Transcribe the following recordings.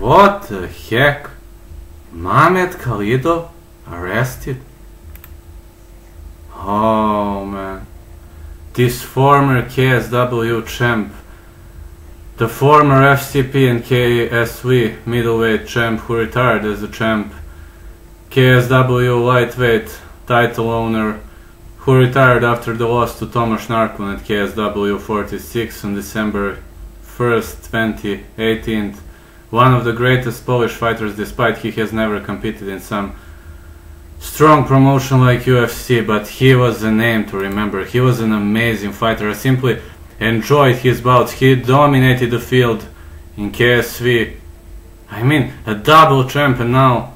What the heck? Mamed Khalidov arrested? Oh man. This former KSW champ, the former FCP and KSV middleweight champ who retired as a champ, KSW lightweight title owner who retired after the loss to Tomasz Narkun at KSW 46 on December 1st, 2018. One of the greatest Polish fighters despite he has never competed in some strong promotion like UFC, but he was a name to remember. He was an amazing fighter. I simply enjoyed his bouts. He dominated the field in KSV. I mean, a double champ and now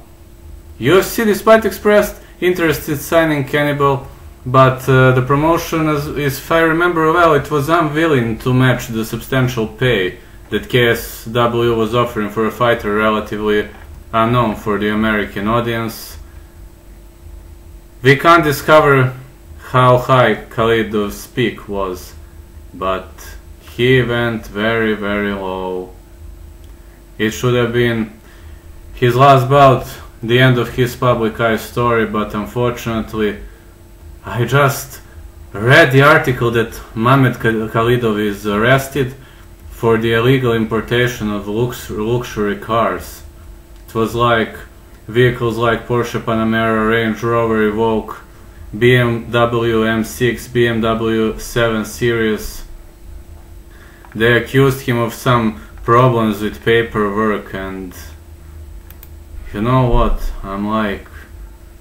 UFC despite expressed interest in signing Cannibal, but uh, the promotion, is, if I remember well, it was unwilling to match the substantial pay that KSW was offering for a fighter relatively unknown for the American audience. We can't discover how high Khalidov's peak was, but he went very very low. It should have been his last bout, the end of his public eye story, but unfortunately I just read the article that Mamed Khalidov is arrested for the illegal importation of lux luxury cars. It was like vehicles like Porsche Panamera, Range Rover Evoque, BMW M6, BMW 7 Series. They accused him of some problems with paperwork and you know what? I'm like,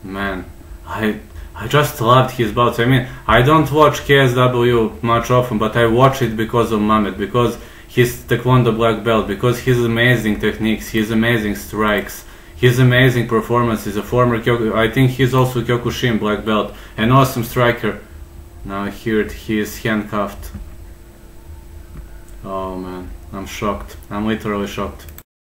man, I I just loved his bouts. I mean, I don't watch KSW much often, but I watch it because of Mamed, because he's Taekwondo black belt, because his amazing techniques, his amazing strikes, his amazing performance is a former Kyoku, I think he's also Kyokushin black belt, an awesome striker. Now here he is handcuffed. Oh man, I'm shocked. I'm literally shocked.